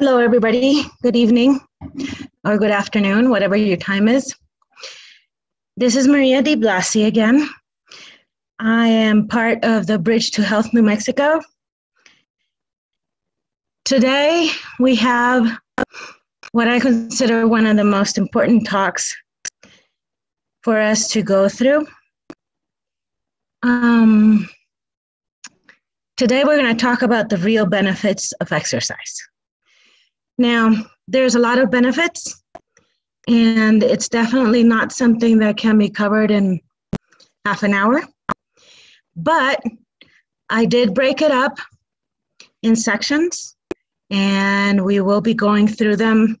Hello, everybody. Good evening or good afternoon, whatever your time is. This is Maria de Blasi again. I am part of the Bridge to Health New Mexico. Today, we have what I consider one of the most important talks for us to go through. Um, today, we're going to talk about the real benefits of exercise. Now, there's a lot of benefits, and it's definitely not something that can be covered in half an hour. But I did break it up in sections, and we will be going through them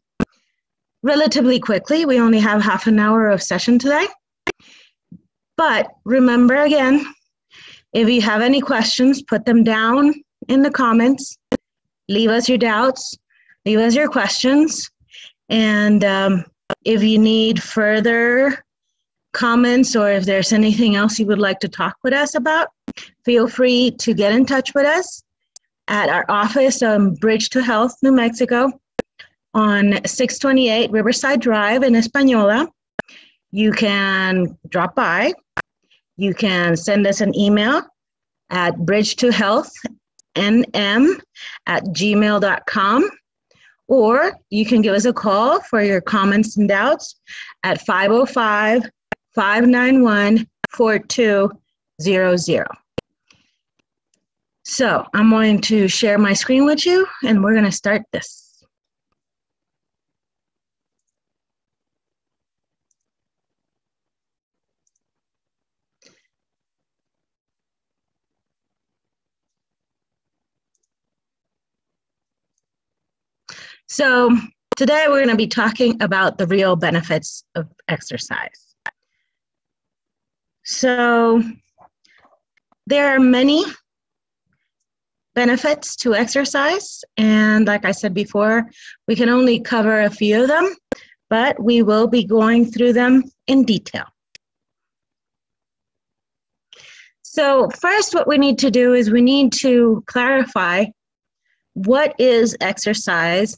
relatively quickly. We only have half an hour of session today. But remember again, if you have any questions, put them down in the comments. Leave us your doubts leave us your questions. And um, if you need further comments or if there's anything else you would like to talk with us about, feel free to get in touch with us at our office on Bridge to Health, New Mexico, on 628 Riverside Drive in Española. You can drop by. You can send us an email at bridge to health nm at gmail.com or you can give us a call for your comments and doubts at 505 591 4200. So I'm going to share my screen with you and we're going to start this. So, today we're going to be talking about the real benefits of exercise. So, there are many benefits to exercise, and like I said before, we can only cover a few of them, but we will be going through them in detail. So, first, what we need to do is we need to clarify what is exercise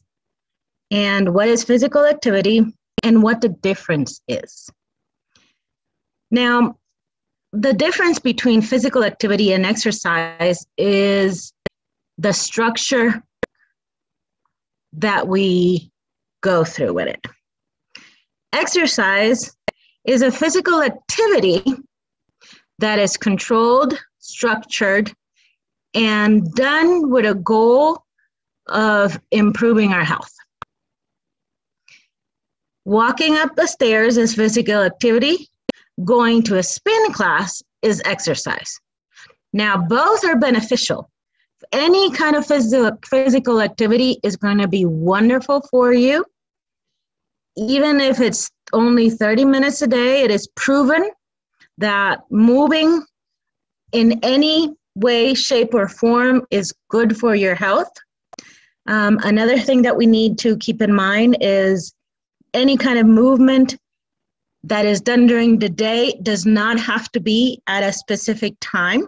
and what is physical activity and what the difference is. Now, the difference between physical activity and exercise is the structure that we go through with it. Exercise is a physical activity that is controlled, structured, and done with a goal of improving our health. Walking up the stairs is physical activity. Going to a spin class is exercise. Now, both are beneficial. Any kind of physical, physical activity is going to be wonderful for you. Even if it's only 30 minutes a day, it is proven that moving in any way, shape, or form is good for your health. Um, another thing that we need to keep in mind is any kind of movement that is done during the day does not have to be at a specific time.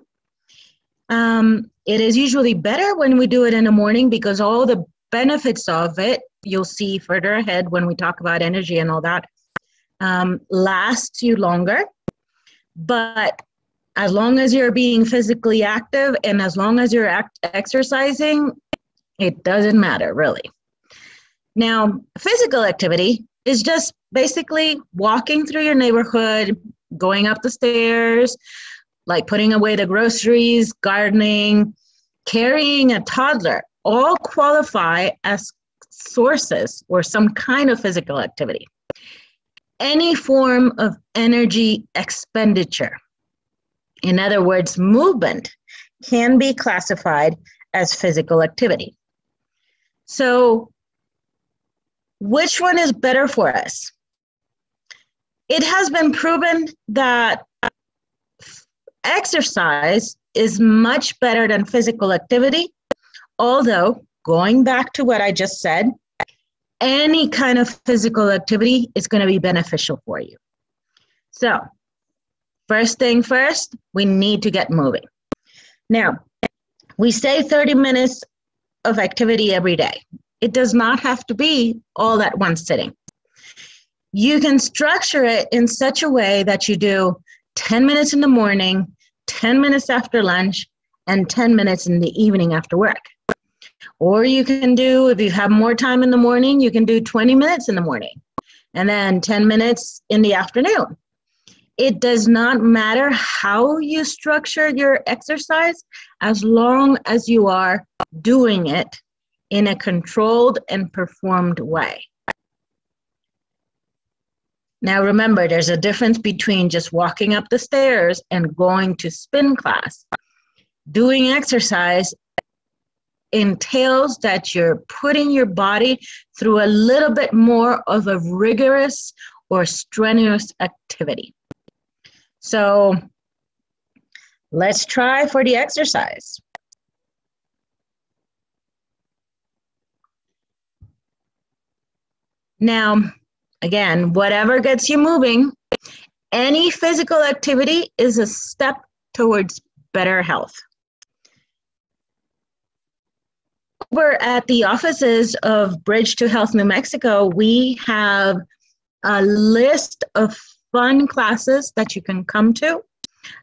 Um, it is usually better when we do it in the morning because all the benefits of it, you'll see further ahead when we talk about energy and all that, um, lasts you longer. But as long as you're being physically active and as long as you're act- exercising, it doesn't matter really. Now, physical activity is just basically walking through your neighborhood, going up the stairs, like putting away the groceries, gardening, carrying a toddler, all qualify as sources or some kind of physical activity. Any form of energy expenditure, in other words, movement, can be classified as physical activity. So, which one is better for us? It has been proven that exercise is much better than physical activity, although, going back to what I just said, any kind of physical activity is going to be beneficial for you. So, first thing first, we need to get moving. Now, we say 30 minutes of activity every day It does not have to be all at one sitting. You can structure it in such a way that you do 10 minutes in the morning, 10 minutes after lunch, and 10 minutes in the evening after work. Or you can do, if you have more time in the morning, you can do 20 minutes in the morning and then 10 minutes in the afternoon. It does not matter how you structure your exercise as long as you are doing it in a controlled and performed way. Now, remember, there's a difference between just walking up the stairs and going to spin class. Doing exercise entails that you're putting your body through a little bit more of a rigorous or strenuous activity. So let's try for the exercise. Now, again, whatever gets you moving, any physical activity is a step towards better health. We're at the offices of Bridge to Health New Mexico. We have a list of fun classes that you can come to.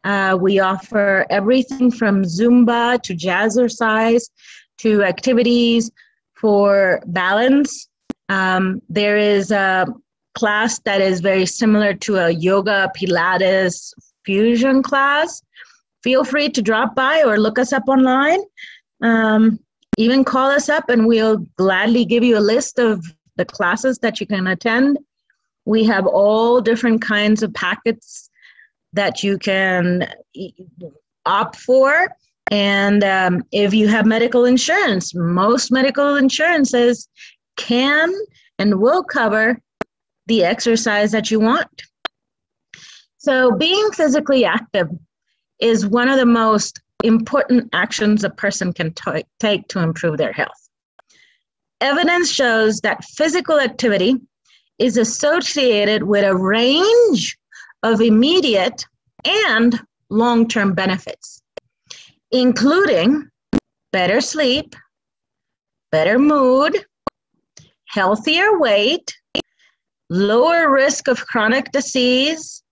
Uh, we offer everything from Zumba to jazzercise to activities for balance. Um, there is a class that is very similar to a yoga Pilates fusion class. Feel free to drop by or look us up online. Um, even call us up and we'll gladly give you a list of the classes that you can attend we have all different kinds of packets that you can opt for. And um, if you have medical insurance, most medical insurances can and will cover the exercise that you want. So, being physically active is one of the most important actions a person can take to improve their health. Evidence shows that physical activity is associated with a range of immediate and long term benefits, including better sleep, better mood, healthier weight, lower risk of chronic disease,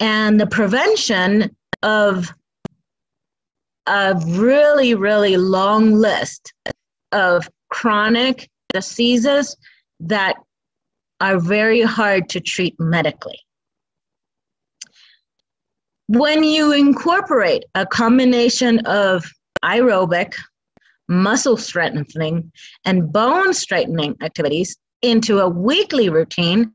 and the prevention of a really, really long list of chronic diseases that are very hard to treat medically. When you incorporate a combination of aerobic, muscle strengthening, and bone straightening activities into a weekly routine,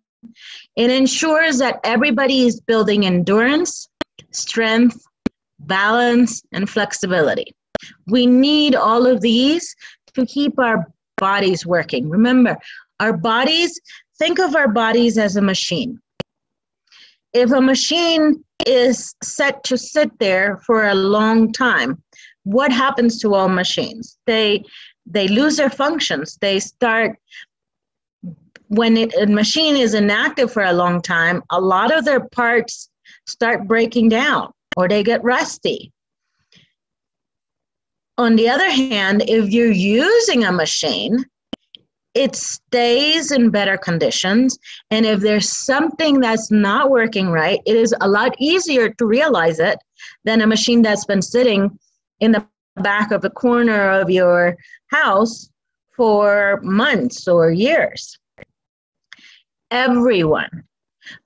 it ensures that everybody is building endurance, strength, balance, and flexibility. We need all of these to keep our bodies working. Remember, our bodies, think of our bodies as a machine. If a machine is set to sit there for a long time, what happens to all machines? They they lose their functions. They start when it, a machine is inactive for a long time, a lot of their parts start breaking down or they get rusty. On the other hand, if you're using a machine, it stays in better conditions. And if there's something that's not working right, it is a lot easier to realize it than a machine that's been sitting in the back of the corner of your house for months or years. Everyone,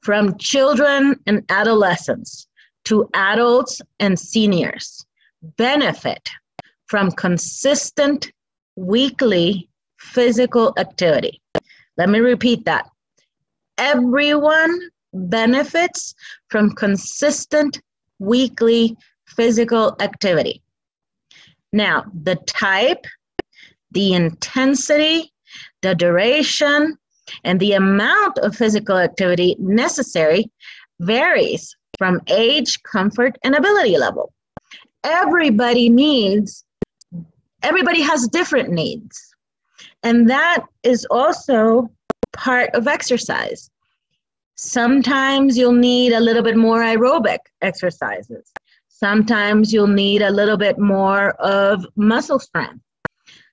from children and adolescents to adults and seniors, benefit from consistent weekly physical activity. Let me repeat that. Everyone benefits from consistent weekly physical activity. Now, the type, the intensity, the duration, and the amount of physical activity necessary varies from age, comfort, and ability level. Everybody needs, everybody has different needs. And that is also part of exercise. Sometimes you'll need a little bit more aerobic exercises. Sometimes you'll need a little bit more of muscle strength.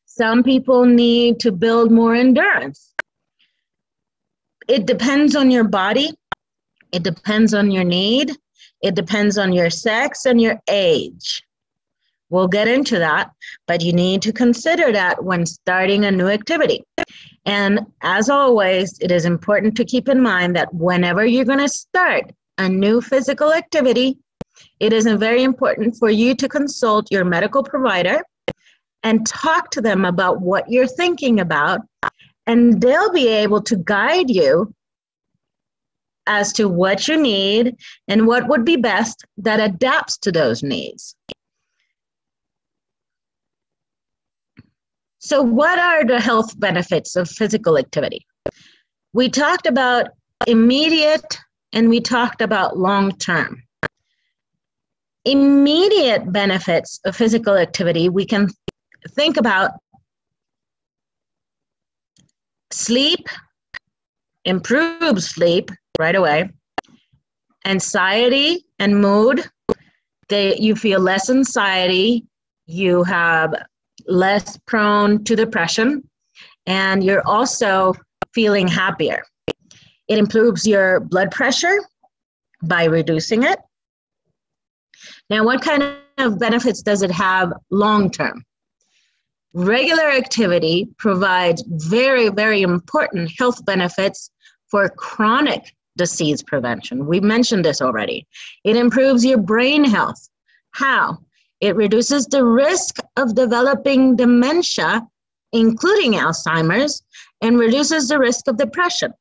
Some people need to build more endurance. It depends on your body, it depends on your need, it depends on your sex and your age. We'll get into that, but you need to consider that when starting a new activity. And as always, it is important to keep in mind that whenever you're going to start a new physical activity, it is very important for you to consult your medical provider and talk to them about what you're thinking about, and they'll be able to guide you as to what you need and what would be best that adapts to those needs. So, what are the health benefits of physical activity? We talked about immediate and we talked about long term. Immediate benefits of physical activity, we can think about sleep, improve sleep right away, anxiety and mood, they, you feel less anxiety, you have less prone to depression, and you're also feeling happier. It improves your blood pressure by reducing it. Now, what kind of benefits does it have long term? Regular activity provides very, very important health benefits for chronic disease prevention. We mentioned this already. It improves your brain health. How? It reduces the risk of developing dementia, including Alzheimer's, and reduces the risk of depression.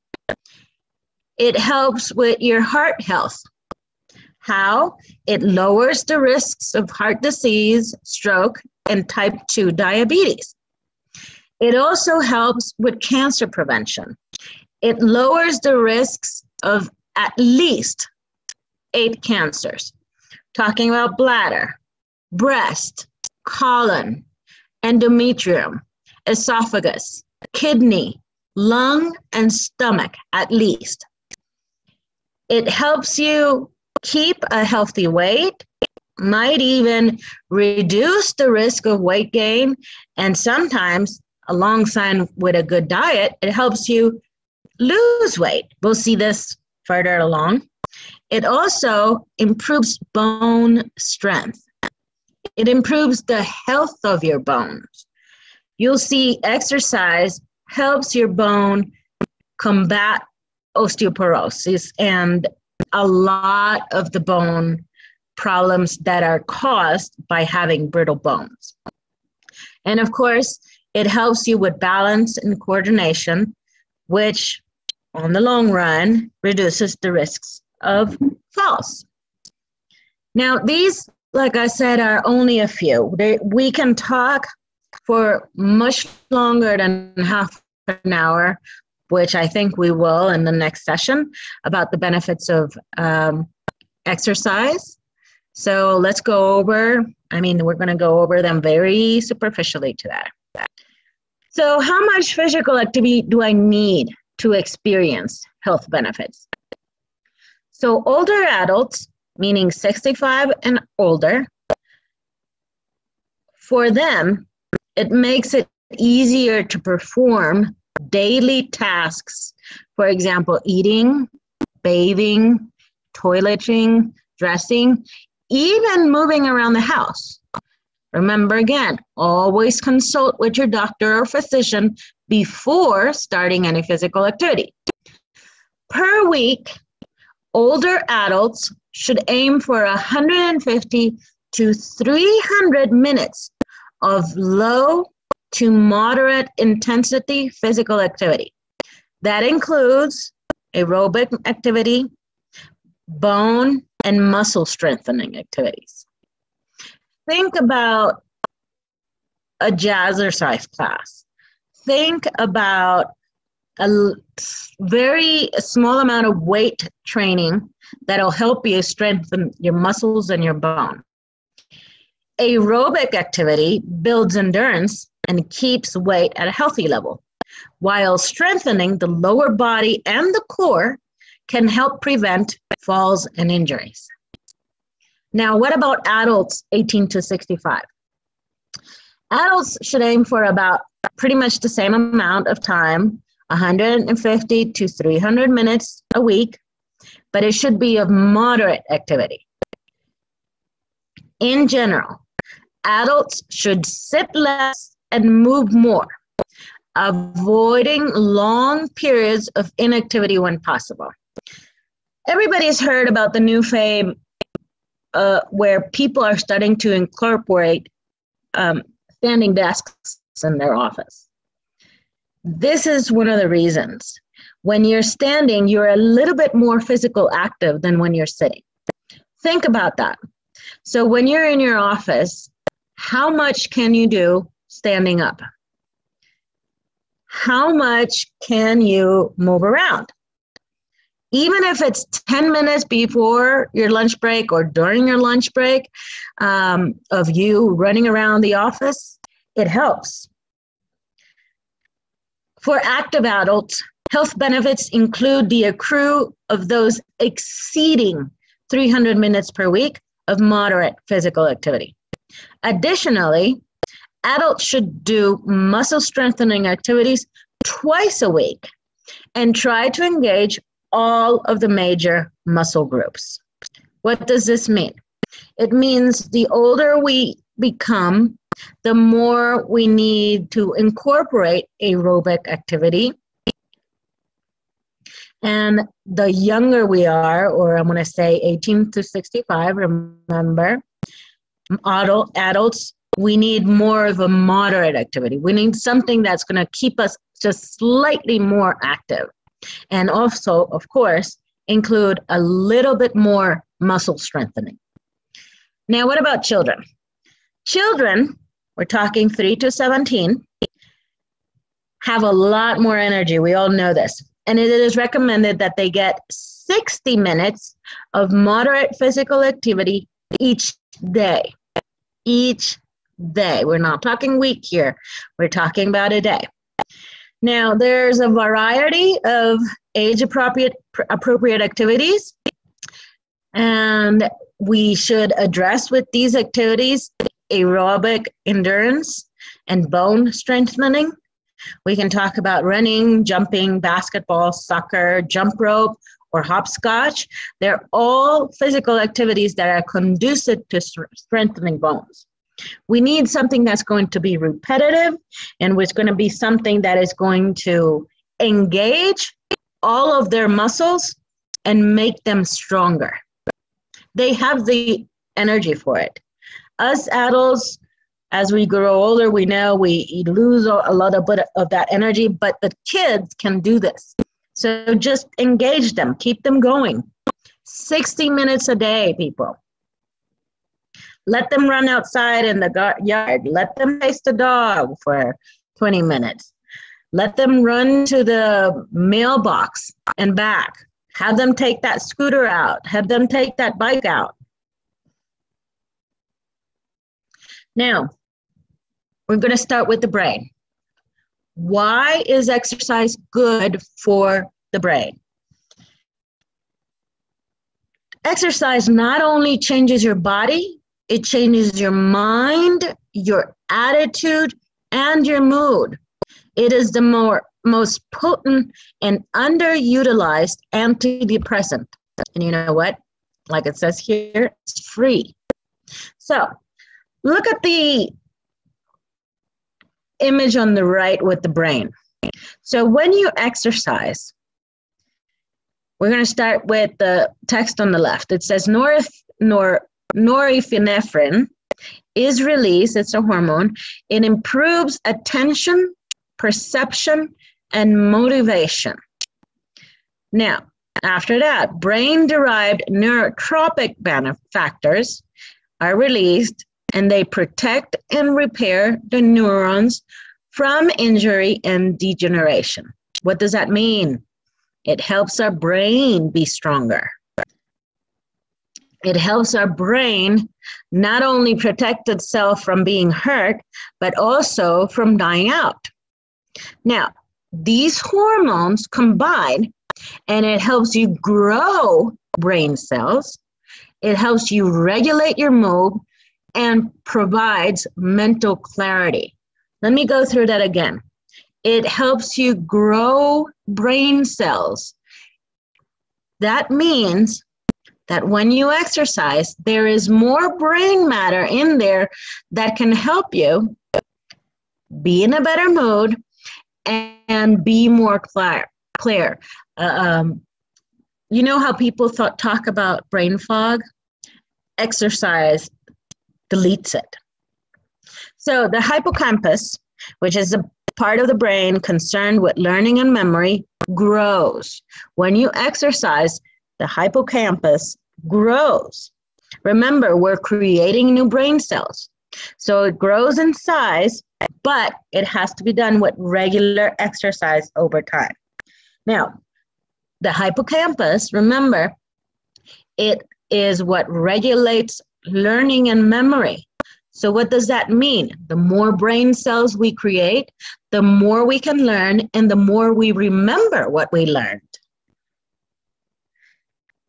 It helps with your heart health. How? It lowers the risks of heart disease, stroke, and type 2 diabetes. It also helps with cancer prevention. It lowers the risks of at least eight cancers, talking about bladder, breast, colon, endometrium, esophagus, kidney, lung, and stomach at least. It helps you keep a healthy weight, might even reduce the risk of weight gain, and sometimes, alongside with a good diet, it helps you lose weight. We'll see this further along. It also improves bone strength. It improves the health of your bones. You'll see exercise helps your bone combat osteoporosis and a lot of the bone problems that are caused by having brittle bones. And of course, it helps you with balance and coordination, which on the long run reduces the risks of falls. Now, these like I said, are only a few. We can talk for much longer than half an hour, which I think we will in the next session, about the benefits of um, exercise. So let's go over, I mean, we're going to go over them very superficially today. So, how much physical activity do I need to experience health benefits? So, older adults meaning 65 and older, for them, it makes it easier to perform daily tasks. For example, eating, bathing, toileting, dressing, even moving around the house. Remember again, always consult with your doctor or physician before starting any physical activity. Per week, older adults should aim for 150 to 300 minutes of low to moderate intensity physical activity. That includes aerobic activity, bone and muscle strengthening activities. Think about a jazzercise class. Think about a very small amount of weight training that'll help you strengthen your muscles and your bone. Aerobic activity builds endurance and keeps weight at a healthy level, while strengthening the lower body and the core can help prevent falls and injuries. Now, what about adults 18 to 65? Adults should aim for about pretty much the same amount of time 150 to 300 minutes a week, but it should be of moderate activity. In general, adults should sit less and move more, avoiding long periods of inactivity when possible. Everybody's heard about the new fame uh, where people are starting to incorporate um, standing desks in their office. This is one of the reasons. When you're standing, you're a little bit more physical active than when you're sitting. Think about that. So when you're in your office, how much can you do standing up? How much can you move around? Even if it's 10 minutes before your lunch break or during your lunch break um, of you running around the office, it helps. For active adults, health benefits include the accrue of those exceeding 300 minutes per week of moderate physical activity. Additionally, adults should do muscle strengthening activities twice a week and try to engage all of the major muscle groups. What does this mean? It means the older we become, the more we need to incorporate aerobic activity. And the younger we are, or I'm going to say 18 to 65, remember, adult, adults, we need more of a moderate activity. We need something that's going to keep us just slightly more active. And also, of course, include a little bit more muscle strengthening. Now, what about children? Children, we're talking 3 to 17, have a lot more energy. We all know this. And it is recommended that they get 60 minutes of moderate physical activity each day. Each day. We're not talking week here, we're talking about a day. Now, there's a variety of age appropriate appropriate activities, and we should address with these activities aerobic endurance and bone strengthening. We can talk about running, jumping, basketball, soccer, jump rope, or hopscotch. They're all physical activities that are conducive to strengthening bones. We need something that's going to be repetitive and it's going to be something that is going to engage all of their muscles and make them stronger. They have the energy for it. Us adults, as we grow older, we know we lose a lot of, of that energy, but the kids can do this. So just engage them, keep them going. 60 minutes a day, people. Let them run outside in the yard. Let them chase the dog for 20 minutes. Let them run to the mailbox and back. Have them take that scooter out. Have them take that bike out. Now, we're going to start with the brain. Why is exercise good for the brain? Exercise not only changes your body, it changes your mind, your attitude, and your mood. It is the more, most potent and underutilized antidepressant. And you know what? Like it says here, it's free. So look at the image on the right with the brain. So when you exercise, we're going to start with the text on the left. It says north, nor, norepinephrine is released, it's a hormone. It improves attention, perception, and motivation. Now, after that, brain derived neurotrophic factors are released and they protect and repair the neurons from injury and degeneration. What does that mean? It helps our brain be stronger it helps our brain not only protect itself from being hurt, but also from dying out. Now, these hormones combine and it helps you grow brain cells. It helps you regulate your mood and provides mental clarity. Let me go through that again. It helps you grow brain cells. That means that when you exercise, there is more brain matter in there that can help you be in a better mood and be more clear. clear. Uh, um, you know how people thought, talk about brain fog? Exercise deletes it. So the hippocampus, which is a part of the brain concerned with learning and memory, grows. When you exercise, the hippocampus grows. Remember, we're creating new brain cells. So it grows in size, but it has to be done with regular exercise over time. Now, the hippocampus, remember, it is what regulates learning and memory. So, what does that mean? The more brain cells we create, the more we can learn and the more we remember what we learned.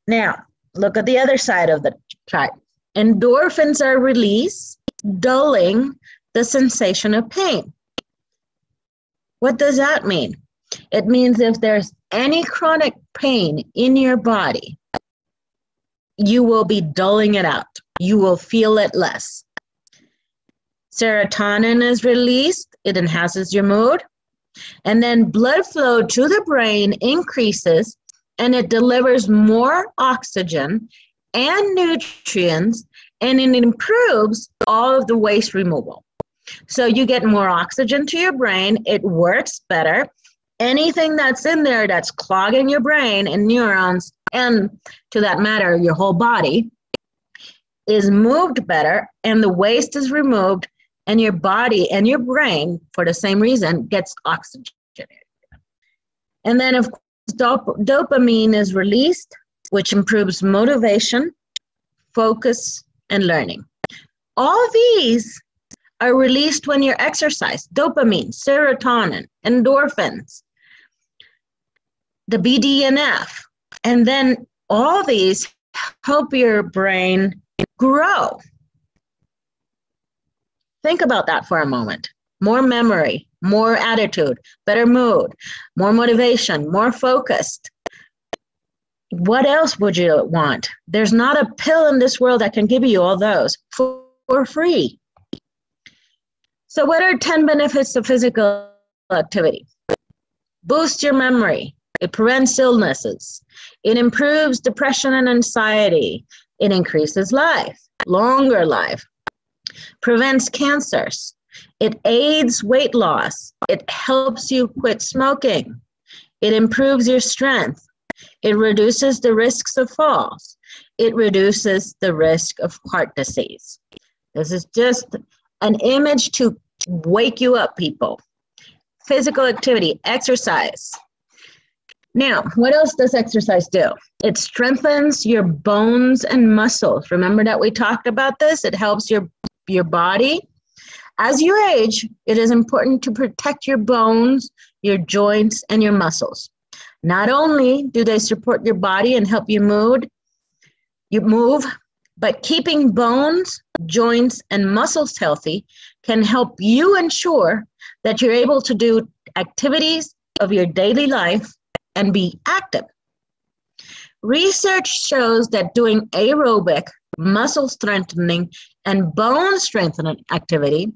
Now, look at the other side of the chart. Endorphins are released, dulling the sensation of pain. What does that mean? It means if there's any chronic pain in your body, you will be dulling it out. You will feel it less. Serotonin is released, it enhances your mood. And then blood flow to the brain increases and it delivers more oxygen and nutrients and it improves all of the waste removal. So you get more oxygen to your brain, it works better. Anything that's in there that's clogging your brain and neurons, and to that matter, your whole body, is moved better, and the waste is removed, and your body and your brain, for the same reason, gets oxygenated. And then, of Dop- dopamine is released, which improves motivation, focus, and learning. All these are released when you exercise dopamine, serotonin, endorphins, the BDNF. And then all these help your brain grow. Think about that for a moment. More memory, more attitude, better mood, more motivation, more focused. What else would you want? There's not a pill in this world that can give you all those for, free. So, what are 10 benefits of physical activity? Boost your memory, it prevents illnesses, it improves depression and anxiety, it increases life, longer life, prevents cancers, it aids weight loss. It helps you quit smoking. It improves your strength. It reduces the risks of falls. It reduces the risk of heart disease. This is just an image to wake you up, people. Physical activity, exercise. Now, what else does exercise do? It strengthens your bones and muscles. Remember that we talked about this? It helps your your body as you age, it is important to protect your bones, your joints, and your muscles. Not only do they support your body and help you move, you move, but keeping bones, joints, and muscles healthy can help you ensure that you're able to do activities of your daily life and be active. Research shows that doing aerobic, muscle strengthening, and bone strengthening activity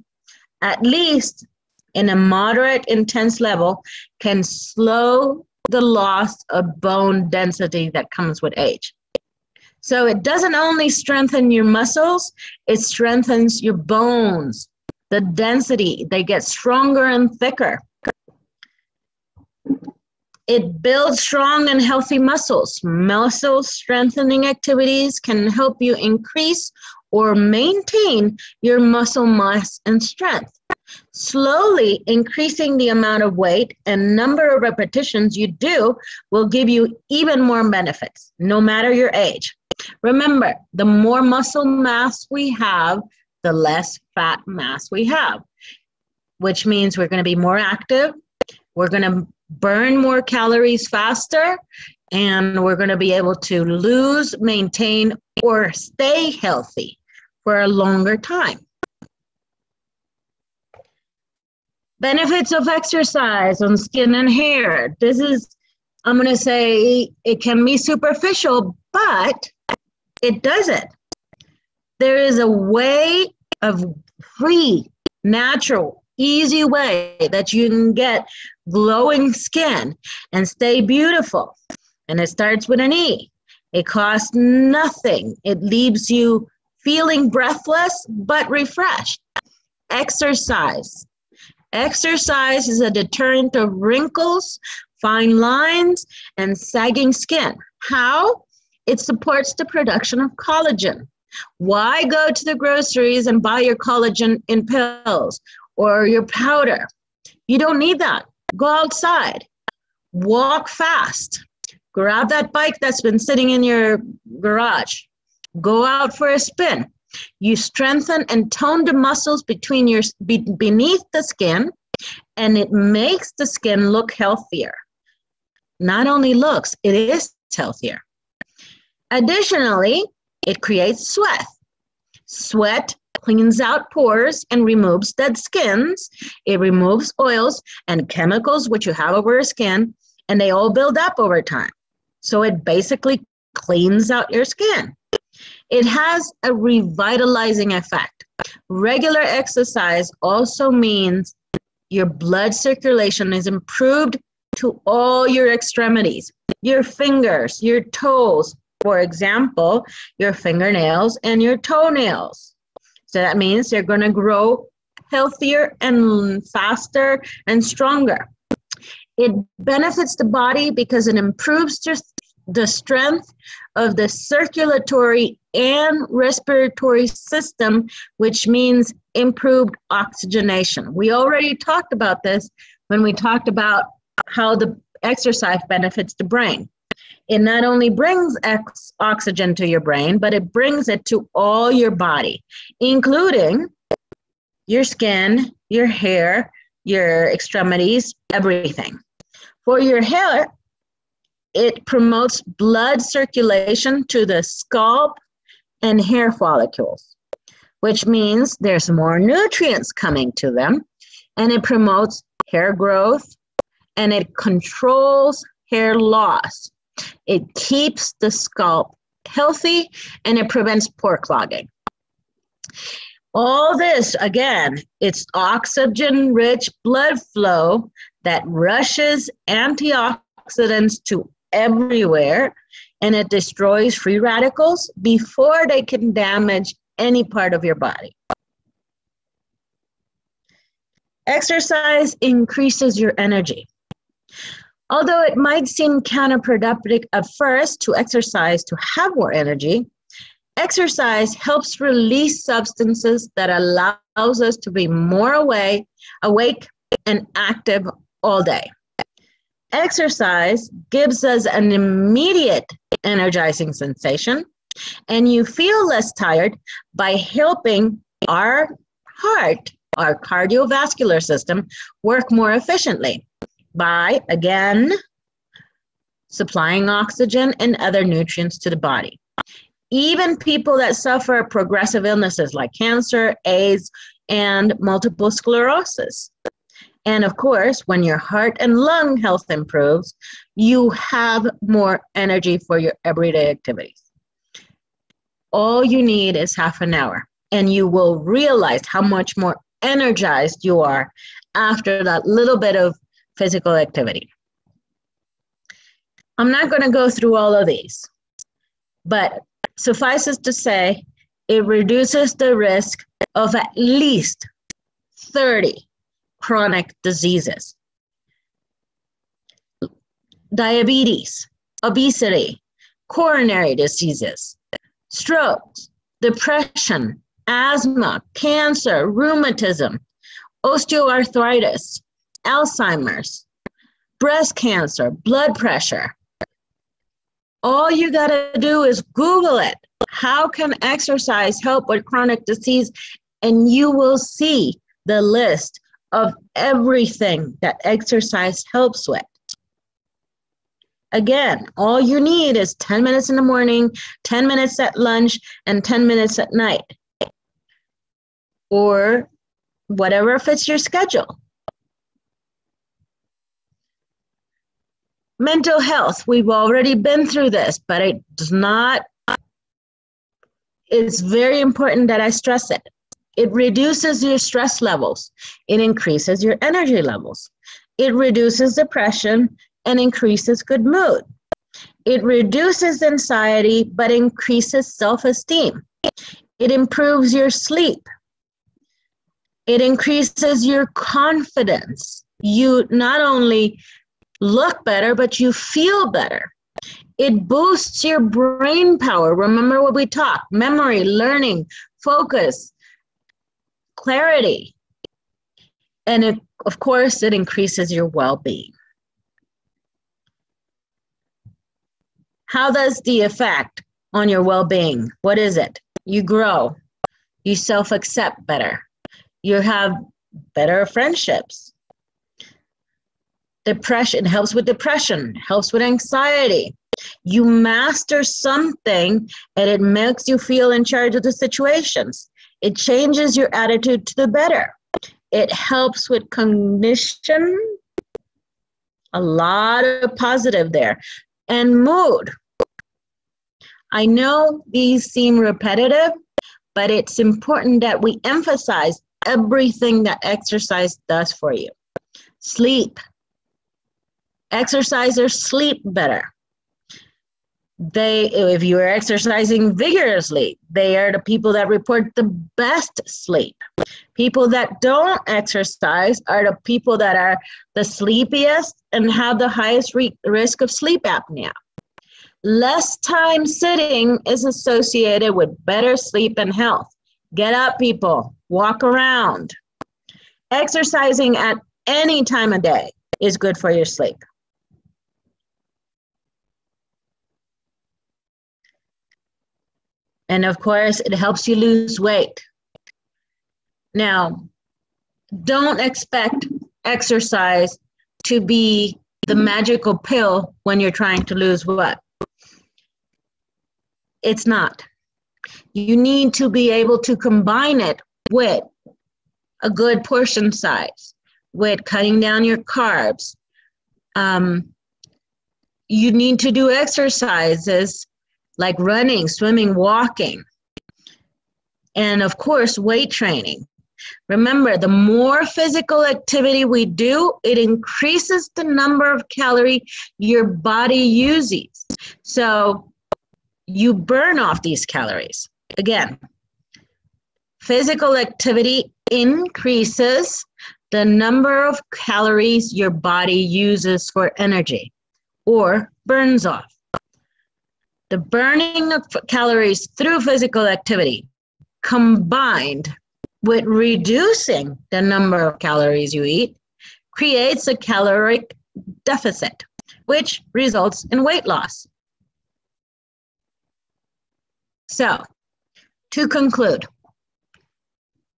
at least in a moderate intense level, can slow the loss of bone density that comes with age. So it doesn't only strengthen your muscles, it strengthens your bones. The density, they get stronger and thicker. It builds strong and healthy muscles. Muscle strengthening activities can help you increase or maintain your muscle mass and strength. Slowly increasing the amount of weight and number of repetitions you do will give you even more benefits, no matter your age. Remember, the more muscle mass we have, the less fat mass we have, which means we're going to be more active, we're going to burn more calories faster, and we're going to be able to lose, maintain, or stay healthy for a longer time. Benefits of exercise on skin and hair. This is, I'm going to say, it can be superficial, but it doesn't. There is a way of free, natural, easy way that you can get glowing skin and stay beautiful. And it starts with an E. It costs nothing. It leaves you feeling breathless but refreshed. Exercise. Exercise is a deterrent of wrinkles, fine lines, and sagging skin. How? It supports the production of collagen. Why go to the groceries and buy your collagen in pills or your powder? You don't need that. Go outside, walk fast, grab that bike that's been sitting in your garage, go out for a spin. You strengthen and tone the muscles between your be, beneath the skin, and it makes the skin look healthier. Not only looks, it is healthier. Additionally, it creates sweat. Sweat cleans out pores and removes dead skins. It removes oils and chemicals which you have over your skin, and they all build up over time. So it basically cleans out your skin. It has a revitalizing effect. Regular exercise also means your blood circulation is improved to all your extremities, your fingers, your toes, for example, your fingernails and your toenails. So that means they're going to grow healthier and faster and stronger. It benefits the body because it improves just the strength of the circulatory and respiratory system, which means improved oxygenation. We already talked about this when we talked about how the exercise benefits the brain it not only brings ex- oxygen to your brain, but it brings it to all your body, including your skin, your hair, your extremities, everything. For your hair, it promotes blood circulation to the scalp and hair follicles, which means there's more nutrients coming to them, and it promotes hair growth and it controls hair loss. It keeps the scalp healthy and it prevents pore clogging. All this, again, it's oxygen rich blood flow that rushes antioxidants to everywhere and it destroys free radicals before they can damage any part of your body. Exercise increases your energy. Although it might seem counterproductive at first to exercise to have more energy, exercise helps release substances that allows us to be more away, awake and active all day. Exercise gives us an immediate energizing sensation, and you feel less tired by helping our heart, our cardiovascular system, work more efficiently by, again, supplying oxygen and other nutrients to the body. Even people that suffer progressive illnesses like cancer, AIDS, and multiple sclerosis. And of course, when your heart and lung health improves, you have more energy for your everyday activities. All you need is half an hour, and you will realize how much more energized you are after that little bit of physical activity. I'm not going to go through all of these, but suffices to say, it reduces the risk of at least 30 chronic diseases. Diabetes, obesity, coronary diseases, strokes, depression, asthma, cancer, rheumatism, osteoarthritis, Alzheimer's, breast cancer, blood pressure. All you got to do is Google it. How can exercise help with chronic disease? And you will see the list of everything that exercise helps with. Again, all you need is 10 minutes in the morning, 10 minutes at lunch, and 10 minutes at night. or whatever fits your schedule. Mental health, we've already been through this, but it does not, it's very important that I stress it. It reduces your stress levels, it increases your energy levels, it reduces depression and increases good mood. It reduces anxiety but increases self esteem. It improves your sleep. It increases your confidence. You not only look better, but you feel better. It boosts your brain power. Remember what we talked memory, learning, focus, clarity. And it, of course, it increases your well being. How does the effect on your well being? What is it? You grow, you self accept better, you have better friendships. Depression helps with depression, helps with anxiety. You master something and it makes you feel in charge of the situations. It changes your attitude to the better. It helps with cognition, a lot of positive there, and mood. I know these seem repetitive, but it's important that we emphasize everything that exercise does for you. Sleep. Exercisers sleep better. They, if you are exercising vigorously, they are the people that report the best sleep. People that don't exercise are the people that are the sleepiest and have the highest re- risk of sleep apnea. Less time sitting is associated with better sleep and health. Get up, people, walk around. Exercising at any time of day is good for your sleep. And of course, it helps you lose weight. Now, don't expect exercise to be the magical pill when you're trying to lose what? It's not. You need to be able to combine it with a good portion size, with cutting down your carbs. Um, you need to do exercises like running, swimming, walking, and of course, weight training. Remember, the more physical activity we do, it increases the number of calorie your body uses. So you burn off these calories. Again, physical activity increases the number of calories your body uses for energy or burns off. The burning of calories through physical activity combined with reducing the number of calories you eat creates a caloric deficit, which results in weight loss. So, to conclude,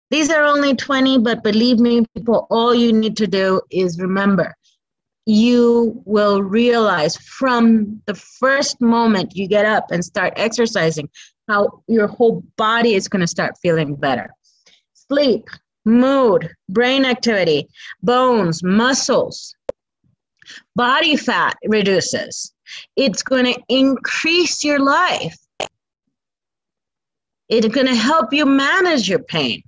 these are only 20, but believe me, people, all you need to do is remember you will realize from the first moment you get up and start exercising how your whole body is going to start feeling better. Sleep, mood, brain activity, bones, muscles, body fat reduces. It's going to increase your life. It's going to help you manage your pain.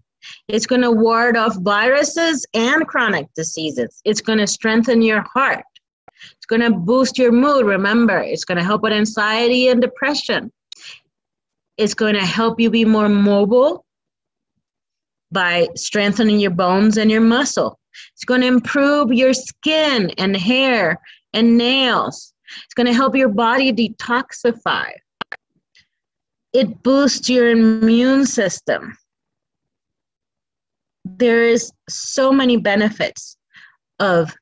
It's going to ward off viruses and chronic diseases. It's going to strengthen your heart. It's going to boost your mood. Remember, it's going to help with anxiety and depression. It's going to help you be more mobile by strengthening your bones and your muscle. It's going to improve your skin and hair and nails. It's going to help your body detoxify. It boosts your immune system there is so many benefits of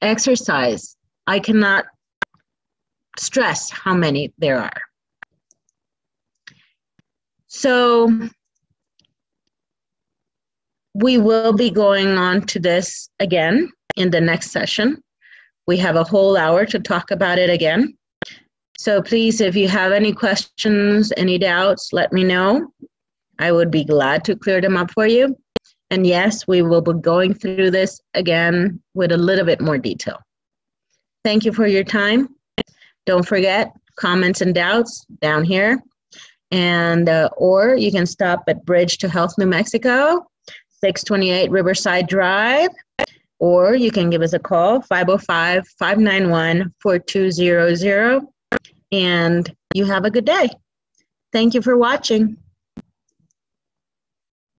exercise. I cannot stress how many there are. So we will be going on to this again in the next session. We have a whole hour to talk about it again. So please, if you have any questions, any doubts, let me know. I would be glad to clear them up for you. And yes, we will be going through this again with a little bit more detail. Thank you for your time. Don't forget comments and doubts down here. And uh, or you can stop at Bridge to Health New Mexico, 628 Riverside Drive, or you can give us a call 505 591 4200. And you have a good day. Thank you for watching.